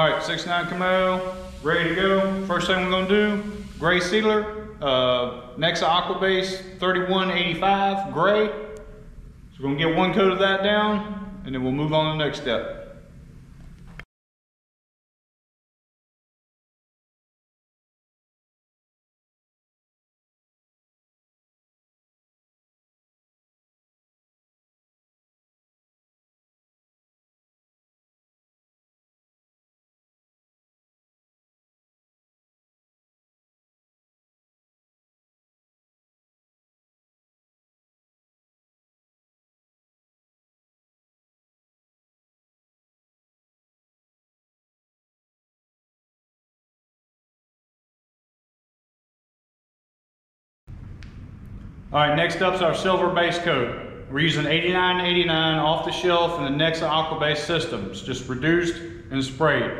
All right, 69 Camaro, ready to go. First thing we're gonna do, gray sealer, uh, Nexa Aquabase 3185 gray. So we're gonna get one coat of that down and then we'll move on to the next step. All right, next up is our silver base coat. We're using 8989 off the shelf in the Nexa Aquabase systems, just reduced and sprayed.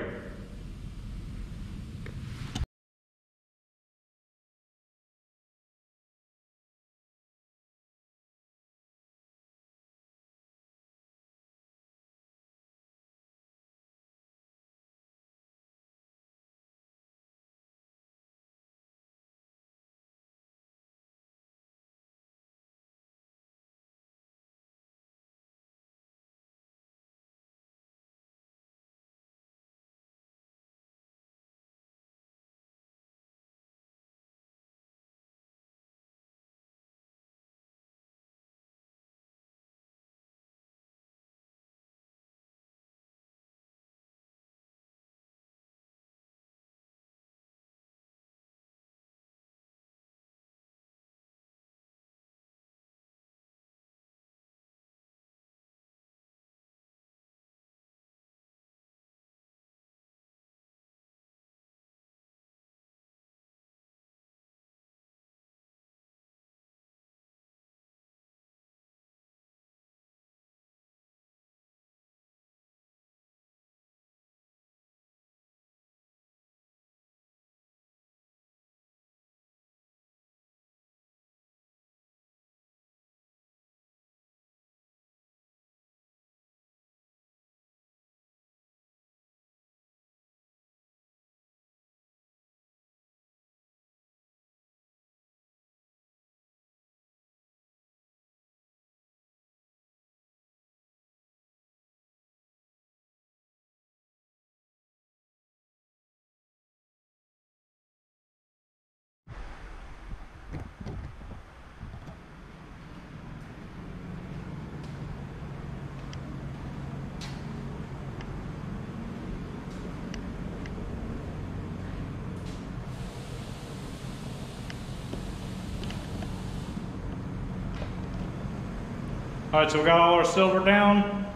All right, so we got all our silver down.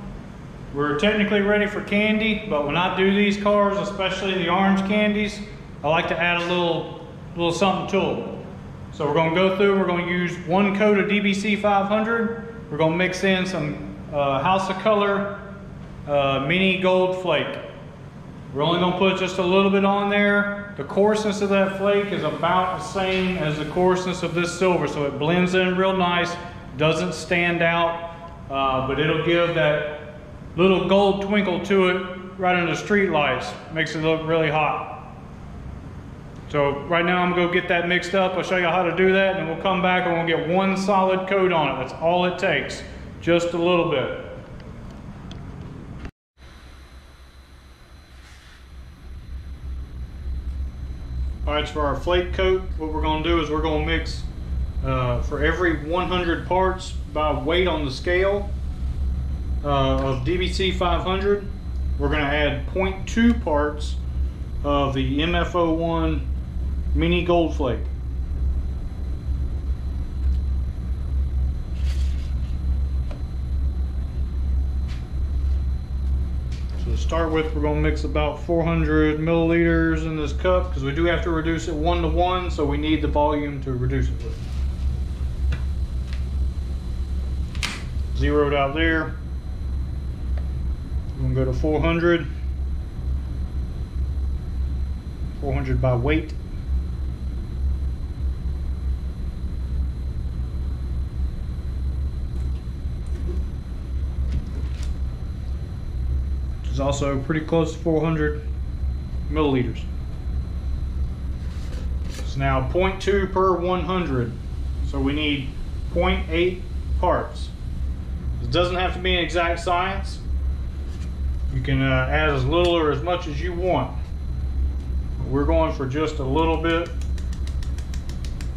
We're technically ready for candy, but when I do these cars, especially the orange candies, I like to add a little, little something to them. So we're gonna go through, we're gonna use one coat of DBC 500. We're gonna mix in some uh, House of Kolor uh, Mini Gold Flake. We're only gonna put just a little bit on there. The coarseness of that flake is about the same as the coarseness of this silver, so it blends in real nice doesn't stand out, uh, but it'll give that little gold twinkle to it right under the street lights. Makes it look really hot. So right now I'm gonna go get that mixed up. I'll show you how to do that and we'll come back and we'll get one solid coat on it. That's all it takes, just a little bit. All right, so for our flake coat, what we're gonna do is we're gonna mix uh, for every 100 parts by weight on the scale uh, of DBC 500, we're going to add 0.2 parts of the MF01 Mini Gold Flake. So to start with, we're going to mix about 400 milliliters in this cup because we do have to reduce it one to one, so we need the volume to reduce it with. Zeroed out there. I'm gonna go to 400. 400 by weight. Which is also pretty close to 400. milliliters. It's now 0.2 per 100. So we need 0.8 parts. It doesn't have to be an exact science. You can uh, add as little or as much as you want. We're going for just a little bit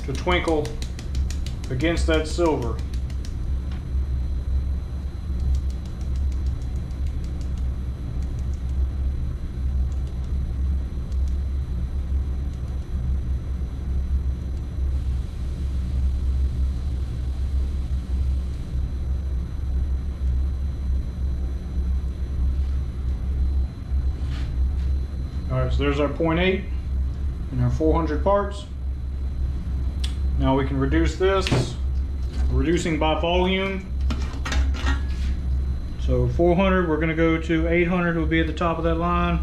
to twinkle against that silver. Right, so there's our 0.8 and our 400 parts. Now we can reduce this, reducing by volume. So 400, we're gonna go to 800 will be at the top of that line.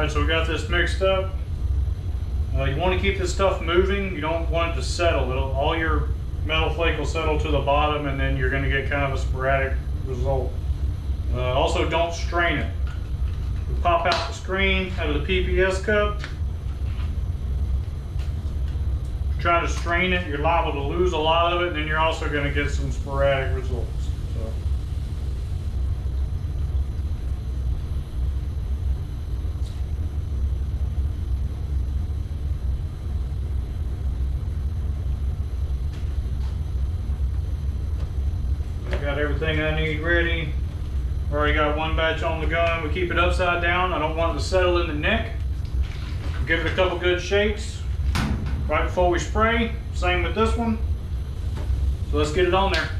All right, so we got this mixed up. Uh, you want to keep this stuff moving. You don't want it to settle. It'll, all your metal flake will settle to the bottom and then you're going to get kind of a sporadic result. Uh, also, don't strain it. We pop out the screen out of the PPS cup. Try to strain it, you're liable to lose a lot of it, and then you're also going to get some sporadic results. So. Got everything I need ready. Already got one batch on the gun. We keep it upside down. I don't want it to settle in the neck. Give it a couple good shakes right before we spray. Same with this one. So let's get it on there.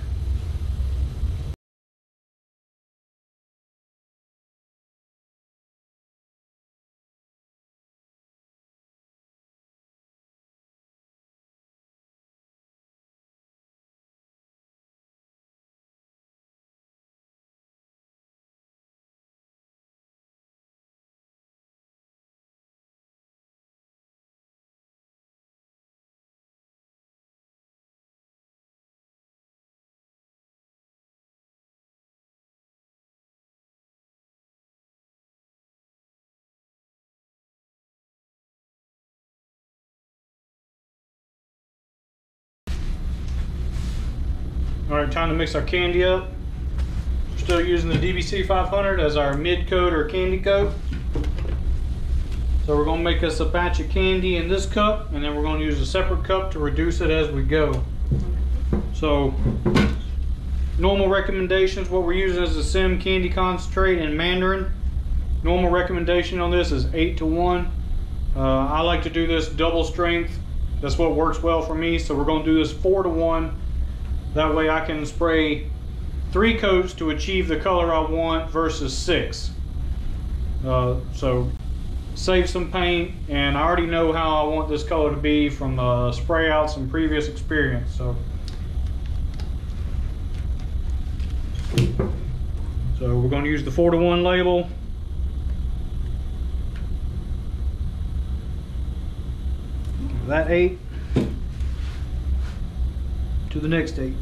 All right, time to mix our candy up. We're still using the DBC 500 as our mid coat or candy coat. So we're gonna make us a batch of candy in this cup and then we're gonna use a separate cup to reduce it as we go. So normal recommendations, what we're using is the SEM candy concentrate and Mandarin. Normal recommendation on this is eight to one. Uh, I like to do this double strength. That's what works well for me. So we're gonna do this four to one. That way I can spray three coats to achieve the color I want versus six. Uh, so save some paint and I already know how I want this color to be from uh, spray outs and previous experience. So, so we're going to use the four to one label. That eight to the next eight.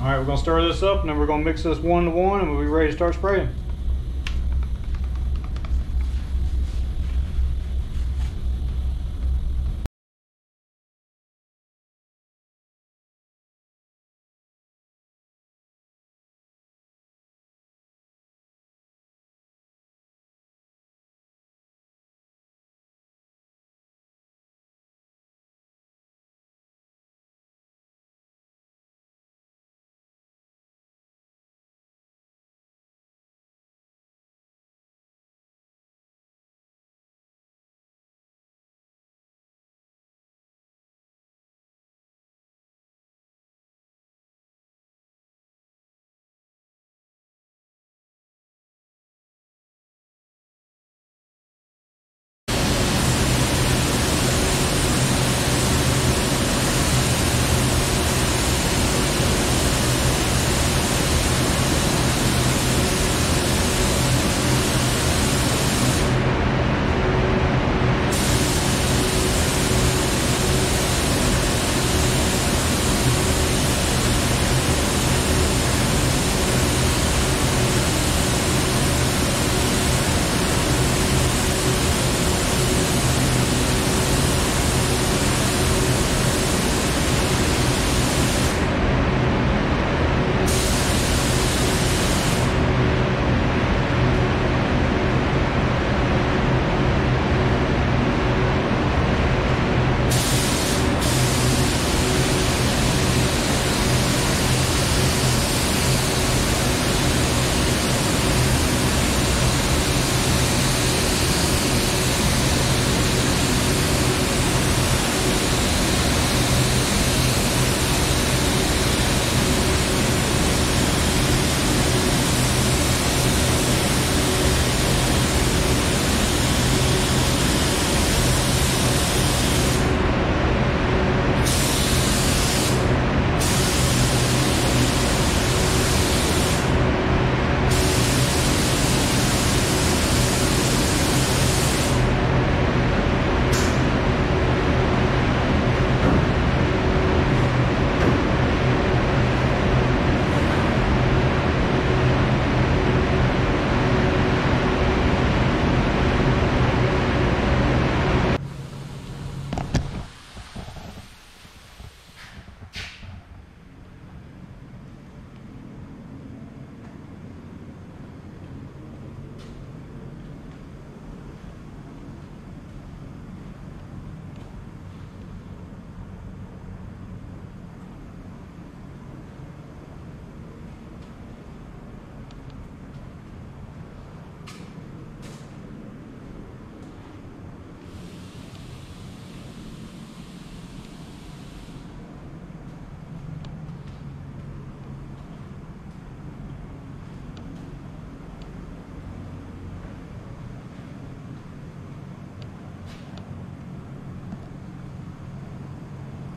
All right, we're gonna stir this up and then we're gonna mix this one to one and we'll be ready to start spraying.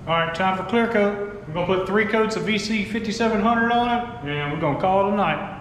All right, time for clear coat. We're gonna put three coats of VC 5700 on it, and we're gonna call it a night.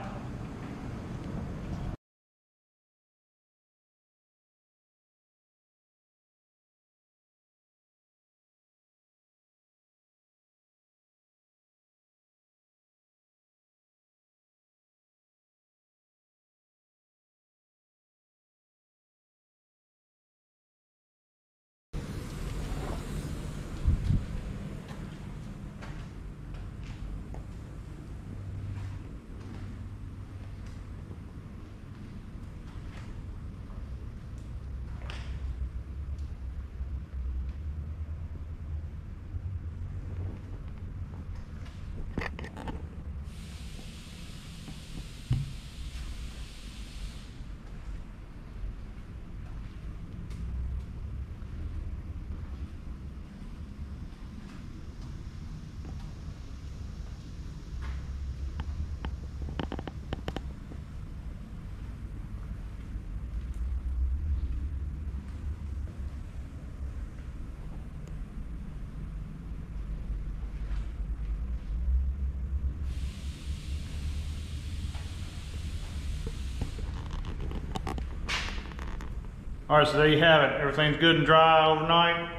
All right, so there you have it. Everything's good and dry overnight.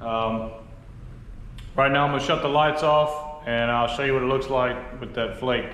Um, right now I'm gonna shut the lights off and I'll show you what it looks like with that flake.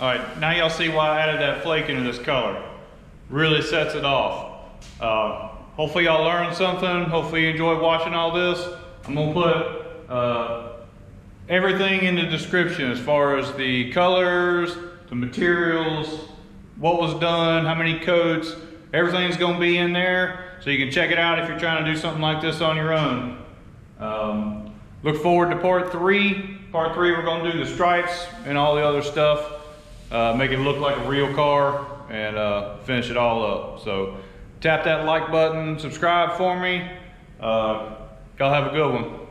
All right, now y'all see why I added that flake into this color. Really sets it off. Uh, hopefully y'all learned something. Hopefully you enjoyed watching all this. I'm gonna put uh, everything in the description as far as the colors, the materials, what was done, how many coats, everything's gonna be in there so you can check it out if you're trying to do something like this on your own. Um, look forward to part three. Part three, we're gonna do the stripes and all the other stuff uh, make it look like a real car and uh, finish it all up. So tap that like button, subscribe for me. Uh, y'all have a good one.